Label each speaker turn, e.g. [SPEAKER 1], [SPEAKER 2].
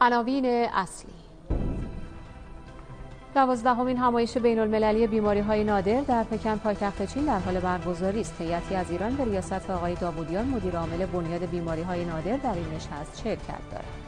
[SPEAKER 1] عناوین اصلی. دوازدهمین همایش بین المللی بیماری های نادر در پکن پایتخت چین در حال برگزاری است. هیئتی از ایران به ریاست آقای داوودیان مدیر عامل بنیاد بیماری های نادر در این نشست شرکت دارد.